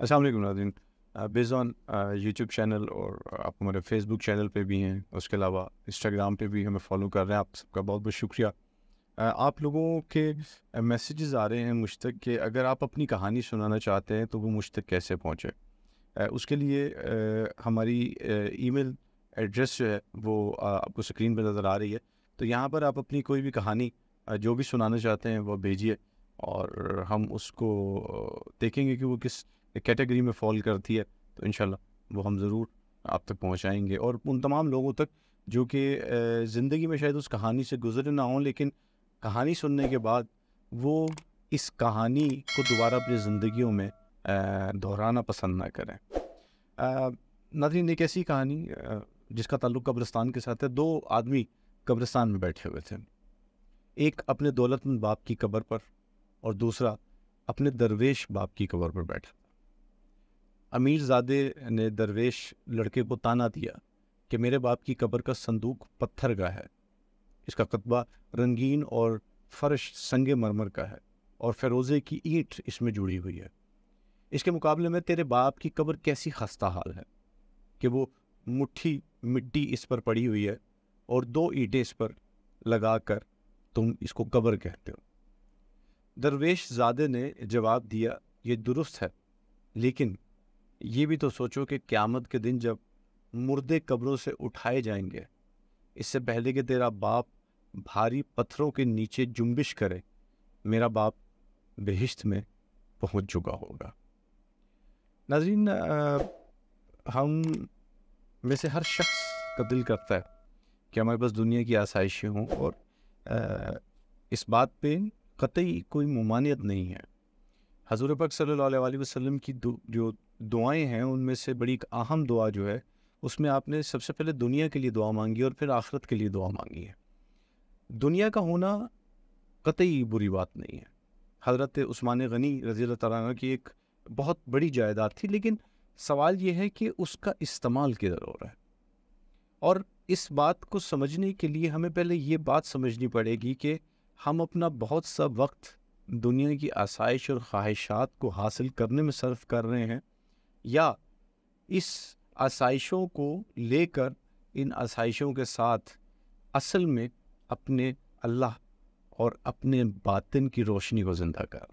वालेकुम नाज़रीन based on YouTube channel और आप हमारे फेसबुक चैनल पे भी हैं उसके अलावा इंस्टाग्राम पे भी हमें फॉलो कर रहे हैं आप सबका बहुत बहुत शुक्रिया। Uh, आप लोगों के मैसेजेस आ रहे हैं मुझ तक कि अगर आप अपनी कहानी सुनाना चाहते हैं तो वो मुझ तक कैसे पहुँचे? Uh, उसके लिए uh, हमारी ईमेल एड्रेस जो है वो आपको स्क्रीन पर नज़र आ रही है। तो यहाँ पर आप अपनी कोई भी कहानी जो भी सुनाना चाहते हैं वो भेजिए और हम उसको देखेंगे कि वो किस कैटेगरी में फॉल करती है तो इन वो हम ज़रूर आप तक पहुँचाएँगे। और उन तमाम लोगों तक जो कि ज़िंदगी में शायद उस कहानी से गुजरे ना हों, लेकिन कहानी सुनने के बाद वो इस कहानी को दोबारा अपनी ज़िंदगियों में दोहराना पसंद ना करें। नादरीन एक ऐसी कहानी जिसका ताल्लुक कब्रिस्तान के साथ है। दो आदमी कब्रिस्तान में बैठे हुए थे। एक अपने दौलतमंद बाप की कब्र पर और दूसरा अपने दरवेश बाप की कब्र पर बैठा अमीर ज़ादे ने दरवेश लड़के को ताना दिया कि मेरे बाप की कब्र का संदूक पत्थर का है। इसका कतबा रंगीन और फर्श संगे मरमर का है और फेरोज़े की ईंट इसमें जुड़ी हुई है। इसके मुकाबले में तेरे बाप की कब्र कैसी खस्ता हाल है कि वो मुट्ठी मिट्टी इस पर पड़ी हुई है और दो ईंटें इस पर लगाकर तुम इसको कब्र कहते हो। दरवेश ज़ादे ने जवाब दिया, ये दुरुस्त है, लेकिन ये भी तो सोचो कि क़्यामत के दिन जब मुर्दे कब्रों से उठाए जाएँगे इससे पहले कि तेरा बाप भारी पत्थरों के नीचे जुम्बिश करे मेरा बाप बहिश्त में पहुँच चुका होगा। नाजरीन हम में से हर शख्स का दिल करता है कि हमारे पास दुनिया की आसाइशें हों और आ, इस बात पे कतई कोई ममानियत नहीं है। हजूर पक सल्लल्लाहु अलैहि वसल्लम की जो दुआएँ हैं, उनमें से बड़ी एक अहम दुआ जो है, उसमें आपने सबसे पहले दुनिया के लिए दुआ मांगी और फिर आखरत के लिए दुआ मांगी है। दुनिया का होना कतई बुरी बात नहीं है। हज़रत उस्मान गनी रज़ी तला की एक बहुत बड़ी जायदाद थी, लेकिन सवाल ये है कि उसका इस्तेमाल किधर हो रहा है? और इस बात को समझने के लिए हमें पहले ये बात समझनी पड़ेगी कि हम अपना बहुत सा वक्त दुनिया की आसाइश और ख्वाहिशात को हासिल करने में सर्फ कर रहे हैं या इस आसाइशों को लेकर इन आसाइशों के साथ असल में अपने अल्लाह और अपने बातिन की रोशनी को ज़िंदा कर।